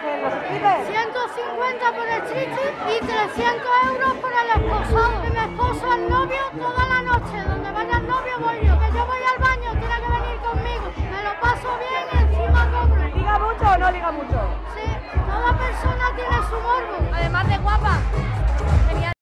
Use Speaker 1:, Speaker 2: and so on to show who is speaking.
Speaker 1: 150 por el chichi y 300 euros por el esposado. Mi esposo el novio toda la noche. Donde vaya el novio voy yo. Que yo voy al baño, tiene que venir conmigo. Me lo paso bien y encima cobro.
Speaker 2: ¿Liga mucho o no liga mucho?